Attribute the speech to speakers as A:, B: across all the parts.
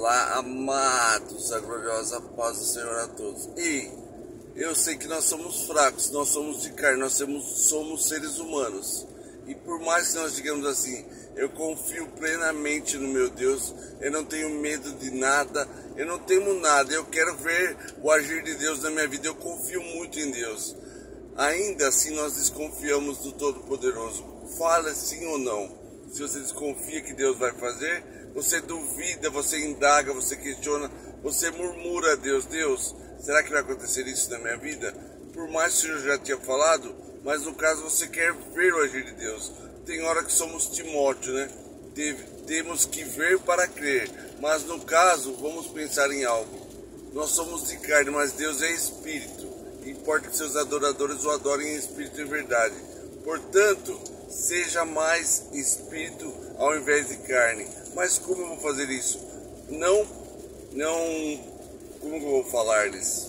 A: Olá, amados, a gloriosa paz do Senhor a todos. E eu sei que nós somos fracos, nós somos de carne, nós somos, somos seres humanos. E por mais que nós digamos assim, eu confio plenamente no meu Deus, eu não tenho medo de nada, eu não temo nada, eu quero ver o agir de Deus na minha vida, eu confio muito em Deus. Ainda assim nós desconfiamos do Todo-Poderoso. Fala sim ou não. Se você desconfia que Deus vai fazer, você duvida, você indaga, você questiona, você murmura a Deus, Deus, será que vai acontecer isso na minha vida? Por mais que eu já tinha falado, mas no caso você quer ver o agir de Deus. Tem hora que somos Timóteo, né? Temos que ver para crer, mas no caso, vamos pensar em algo. Nós somos de carne, mas Deus é espírito. Importa que seus adoradores o adorem em espírito e verdade. Portanto, seja mais espírito ao invés de carne. Mas como eu vou fazer isso? Não, não, como eu vou falar-lhes?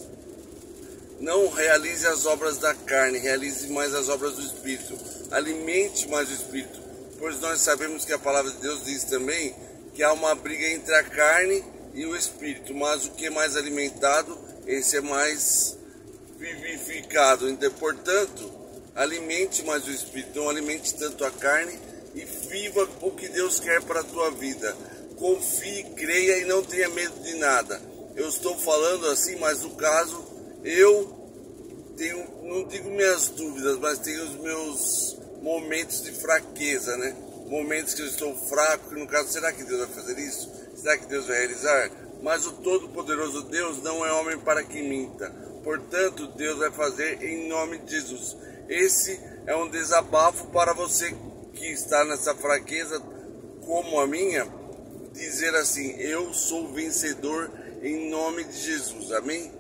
A: Não realize as obras da carne, realize mais as obras do Espírito. Alimente mais o Espírito, pois nós sabemos que a palavra de Deus diz também que há uma briga entre a carne e o Espírito, mas o que é mais alimentado, esse é mais vivificado. Então, portanto, alimente mais o Espírito, não alimente tanto a carne e viva o que Deus quer para a tua vida. Confie, creia e não tenha medo de nada. Eu estou falando assim, mas no caso eu tenho, não digo minhas dúvidas, mas tenho os meus momentos de fraqueza, né? Momentos que eu estou fraco, que no caso, será que Deus vai fazer isso? Será que Deus vai realizar? Mas o Todo-Poderoso Deus não é homem para que minta. Portanto, Deus vai fazer em nome de Jesus. Esse é um desabafo para você que está nessa fraqueza como a minha, dizer assim: Eu sou vencedor em nome de Jesus. Amém?